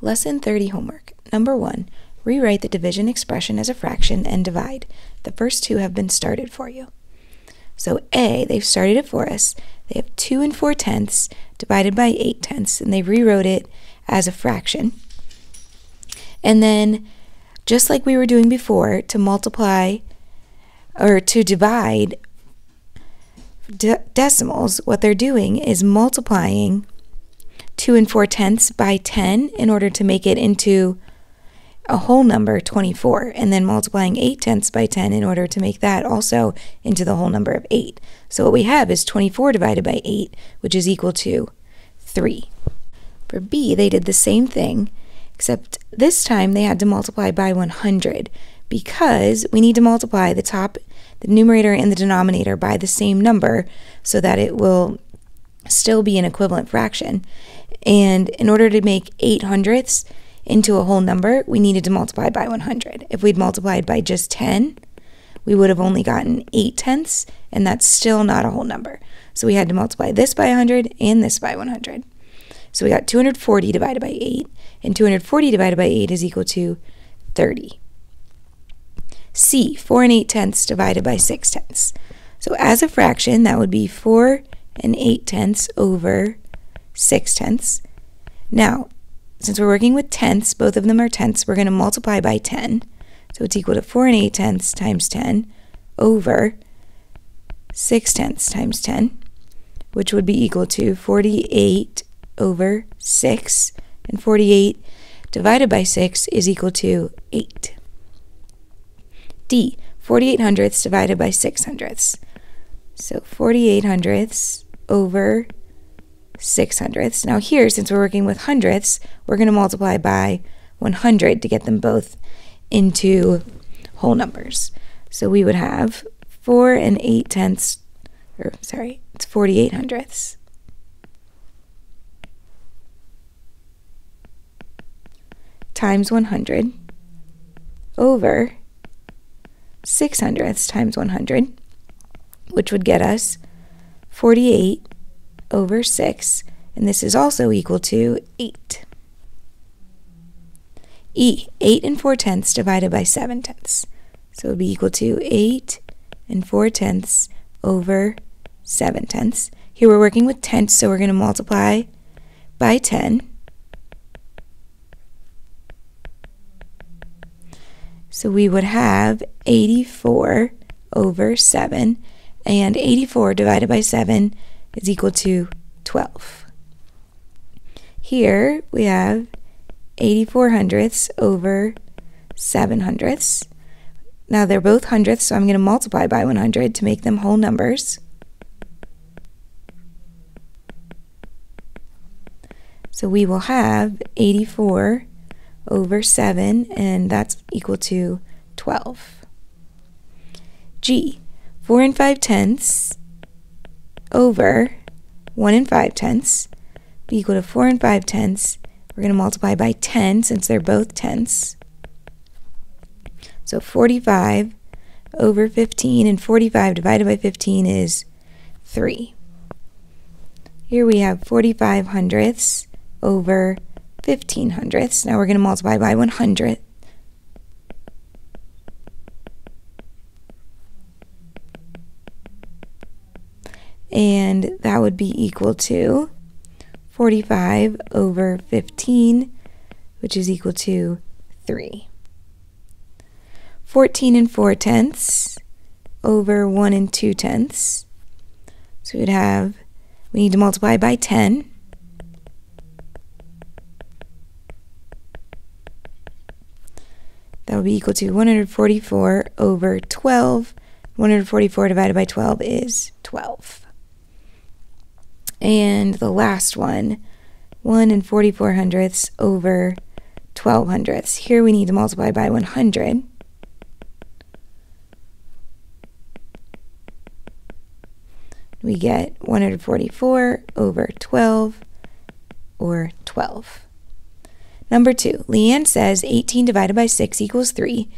Lesson 30 homework. Number 1. Rewrite the division expression as a fraction and divide. The first two have been started for you. So A, they've started it for us. They have 2 and 4 tenths divided by 8 tenths, and they rewrote it as a fraction. And then, just like we were doing before, to multiply or to divide de decimals, what they're doing is multiplying 2 and 4 tenths by 10 in order to make it into a whole number, 24, and then multiplying 8 tenths by 10 in order to make that also into the whole number of 8. So what we have is 24 divided by 8, which is equal to 3. For B, they did the same thing, except this time they had to multiply by 100 because we need to multiply the top, the numerator and the denominator by the same number so that it will still be an equivalent fraction. And in order to make 8 hundredths into a whole number, we needed to multiply by 100. If we'd multiplied by just 10, we would have only gotten 8 tenths, and that's still not a whole number. So we had to multiply this by 100 and this by 100. So we got 240 divided by 8, and 240 divided by 8 is equal to 30. C, 4 and 8 tenths divided by 6 tenths. So as a fraction, that would be 4 and 8 tenths over 6 tenths. Now, since we're working with tenths, both of them are tenths, we're going to multiply by 10. So it's equal to 4 and 8 tenths times 10 over 6 tenths times 10, which would be equal to 48 over 6. And 48 divided by 6 is equal to 8. D, 48 hundredths divided by 6 hundredths. So 48 hundredths over 6 hundredths. Now here, since we're working with hundredths, we're going to multiply by 100 to get them both into whole numbers. So we would have 4 and 8 tenths, or sorry, it's 48 hundredths. times 100 over 6 hundredths times 100, which would get us 48 over 6, and this is also equal to 8. E, 8 and 4 tenths divided by 7 tenths. So it would be equal to 8 and 4 tenths over 7 tenths. Here we're working with tenths, so we're going to multiply by 10. So we would have 84 over 7, and 84 divided by 7 is equal to 12. Here we have 84 hundredths over 7 hundredths. Now they're both hundredths, so I'm going to multiply by 100 to make them whole numbers. So we will have 84 over 7, and that's equal to 12. G, 4 and 5 tenths over 1 and 5 tenths be equal to 4 and 5 tenths. We're going to multiply by 10 since they're both tenths. So 45 over 15, and 45 divided by 15 is 3. Here we have 45 hundredths over 15 hundredths. Now we're going to multiply by 100. And that would be equal to 45 over 15, which is equal to 3. 14 and 4 tenths over 1 and 2 tenths. So we'd have, we need to multiply by 10. That would be equal to 144 over 12. 144 divided by 12 is 12. And the last one, 1 and 44 hundredths over 12 hundredths. Here we need to multiply by 100. We get 144 over 12 or 12. Number two, Leanne says 18 divided by 6 equals 3.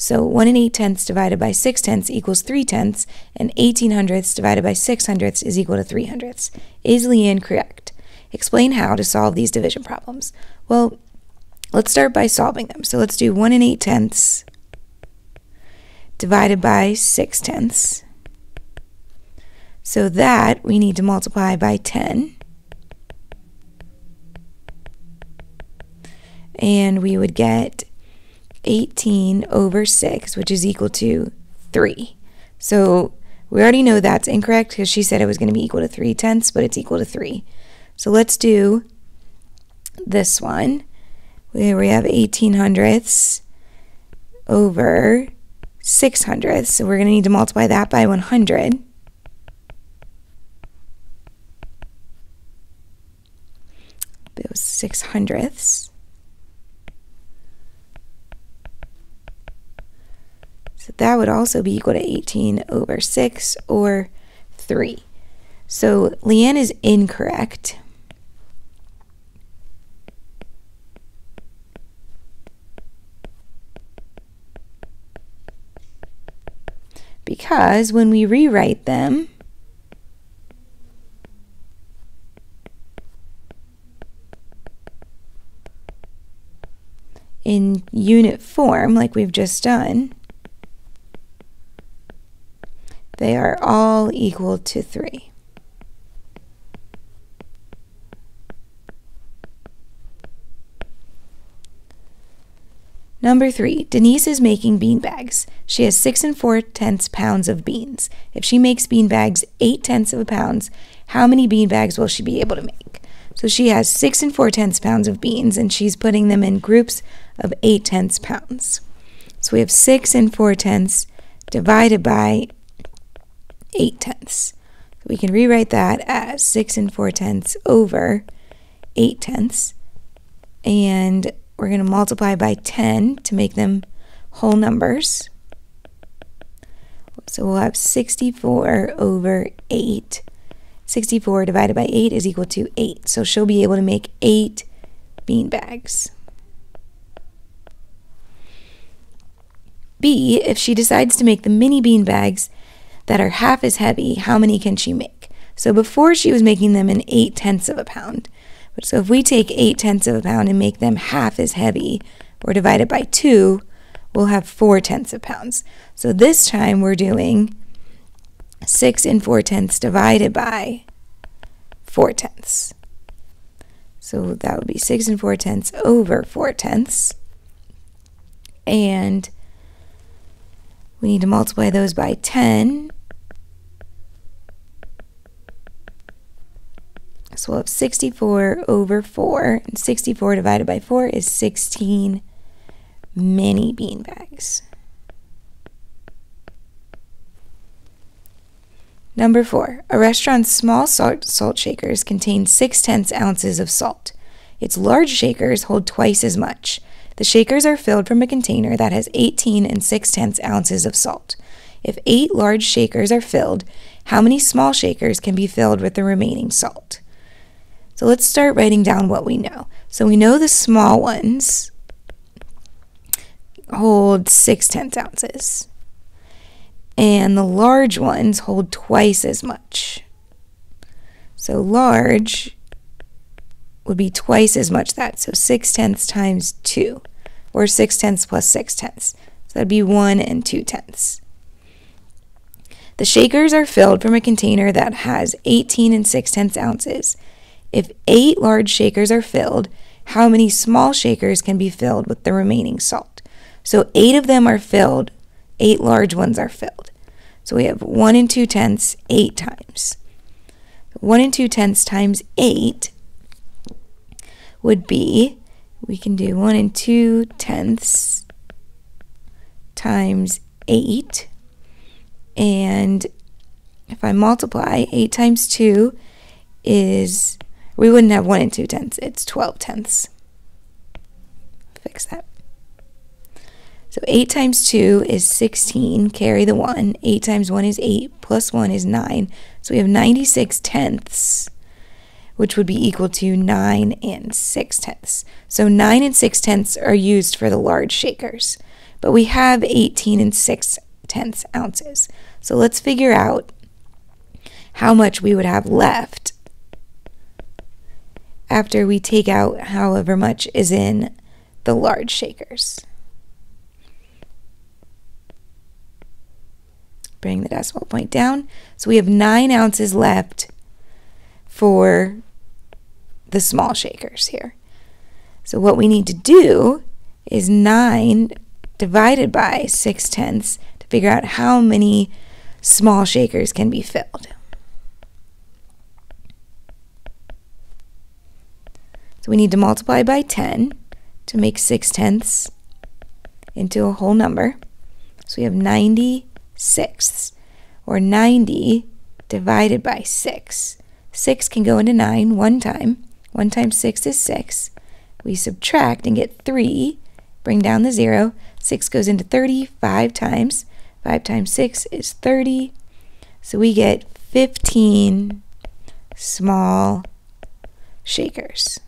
So 1 and 8 tenths divided by 6 tenths equals 3 tenths, and 18 hundredths divided by 6 hundredths is equal to 3 hundredths. Is Leanne correct? Explain how to solve these division problems. Well, let's start by solving them. So let's do 1 and 8 tenths divided by 6 tenths. So that we need to multiply by 10. And we would get 18 over 6, which is equal to 3. So we already know that's incorrect because she said it was going to be equal to 3 tenths, but it's equal to 3. So let's do this one where we have 18 hundredths over 6 hundredths. So we're going to need to multiply that by 100. It was 6 hundredths. That would also be equal to 18 over 6 or 3. So Leanne is incorrect. Because when we rewrite them, in unit form, like we've just done, they are all equal to 3. Number three, Denise is making bean bags. She has six and four tenths pounds of beans. If she makes bean bags eight tenths of a pound, how many bean bags will she be able to make? So she has six and four tenths pounds of beans and she's putting them in groups of eight tenths pounds. So we have six and four tenths divided by 8 tenths. We can rewrite that as 6 and 4 tenths over 8 tenths. And we're going to multiply by 10 to make them whole numbers. So we'll have 64 over 8. 64 divided by 8 is equal to 8. So she'll be able to make 8 bean bags. B, if she decides to make the mini bean bags that are half as heavy, how many can she make? So before she was making them in 8 tenths of a pound. So if we take 8 tenths of a pound and make them half as heavy, or divide it by 2, we'll have 4 tenths of pounds. So this time we're doing 6 and 4 tenths divided by 4 tenths. So that would be 6 and 4 tenths over 4 tenths. And we need to multiply those by 10 So we'll have 64 over 4, and 64 divided by 4 is 16 mini bean bags. Number 4. A restaurant's small salt, salt shakers contain 6 tenths ounces of salt. Its large shakers hold twice as much. The shakers are filled from a container that has 18 and 6 tenths ounces of salt. If 8 large shakers are filled, how many small shakers can be filled with the remaining salt? So let's start writing down what we know. So we know the small ones hold 6 tenths ounces. And the large ones hold twice as much. So large would be twice as much that. So 6 tenths times 2, or 6 tenths plus 6 tenths. So that'd be 1 and 2 tenths. The shakers are filled from a container that has 18 and 6 tenths ounces if eight large shakers are filled, how many small shakers can be filled with the remaining salt? So eight of them are filled, eight large ones are filled. So we have one and two tenths eight times. One and two tenths times eight would be, we can do one and two tenths times eight. And if I multiply, eight times two is we wouldn't have 1 and 2 tenths. It's 12 tenths. Fix that. So 8 times 2 is 16. Carry the 1. 8 times 1 is 8. Plus 1 is 9. So we have 96 tenths, which would be equal to 9 and 6 tenths. So 9 and 6 tenths are used for the large shakers. But we have 18 and 6 tenths ounces. So let's figure out how much we would have left after we take out however much is in the large shakers. Bring the decimal point down. So we have nine ounces left for the small shakers here. So what we need to do is 9 divided by 6 tenths to figure out how many small shakers can be filled. So we need to multiply by 10 to make 6 tenths into a whole number. So we have 90 sixths, or 90 divided by 6. 6 can go into 9 one time. 1 times 6 is 6. We subtract and get 3. Bring down the 0. 6 goes into 30 5 times. 5 times 6 is 30. So we get 15 small shakers.